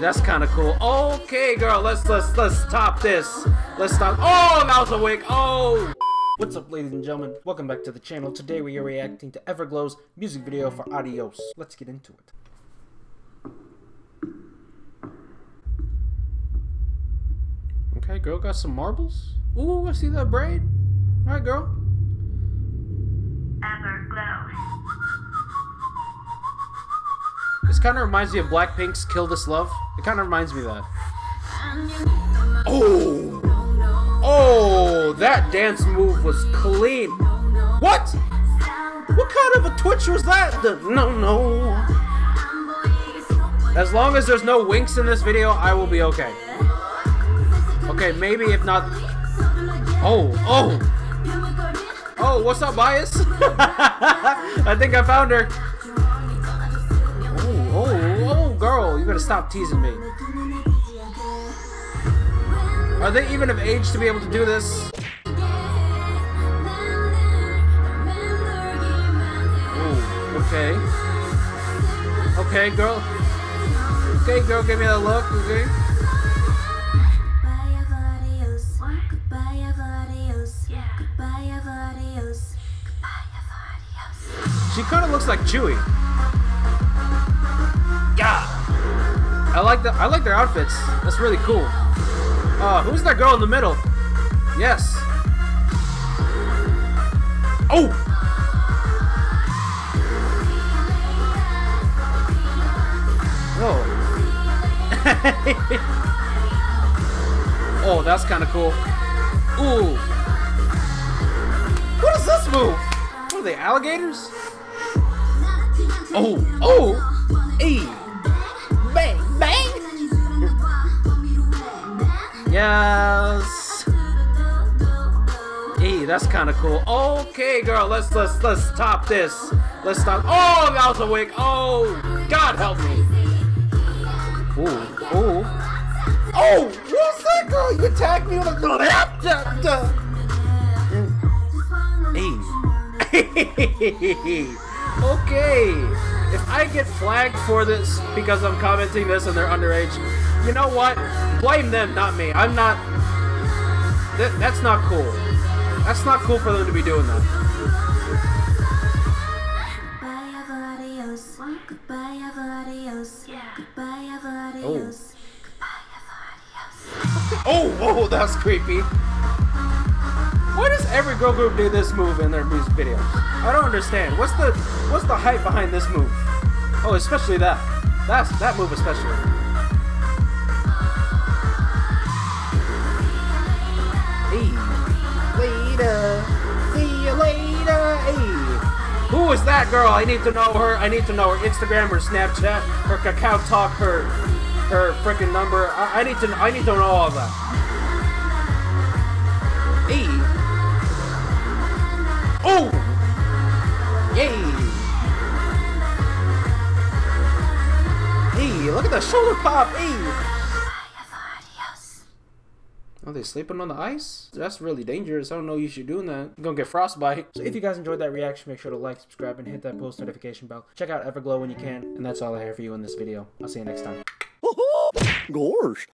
that's kind of cool. Okay, girl, let's let's let's top this. Let's stop. Oh, that was a wig. Oh. What's up, ladies and gentlemen? Welcome back to the channel. Today we are reacting to Everglow's music video for Adios. Let's get into it. Okay, girl got some marbles. Ooh, I see that braid. All right, girl. Everglow. This kind of reminds me of Blackpink's "Kill This Love." It kind of reminds me of that. Oh, oh, that dance move was clean. What? What kind of a twitch was that? The, no, no. As long as there's no winks in this video, I will be okay. Okay, maybe if not. Oh, oh. Oh, what's up, bias? I think I found her. Gotta stop teasing me. Are they even of age to be able to do this? Ooh, okay. Okay, girl. Okay, girl, give me that look, okay? She kind of looks like Tzuyu. Yeah. I like the I like their outfits. That's really cool. Uh, who's that girl in the middle? Yes. Oh. Oh. oh, that's kind of cool. Ooh. What is this move? What are they, alligators? Oh, oh, hey, Yes. Hey, that's kind of cool. Okay, girl, let's let's let's top this. Let's stop. Oh, that was a wig. Oh, God help me. Ooh, ooh. Oh, what's that girl? You attacked me with a. Hey. Okay, if I get flagged for this because I'm commenting this and they're underage, you know what? Blame them, not me. I'm not. That, that's not cool. That's not cool for them to be doing that. Oh. Oh, oh, that's creepy. Why does every girl group do this move in their music videos? I don't understand. What's the what's the hype behind this move? Oh, especially that. That's that move especially. Who is that girl? I need to know her. I need to know her Instagram, her Snapchat, her Kakao Talk, her her freaking number. I, I need to I need to know all that. Hey. Oh! Yay! Hey, look at the shoulder pop! Hey! Are they sleeping on the ice? That's really dangerous. I don't know you should doing that. You're gonna get frostbite. So if you guys enjoyed that reaction, make sure to like, subscribe, and hit that post notification bell. Check out Everglow when you can. And that's all I have for you in this video. I'll see you next time. Gorsh.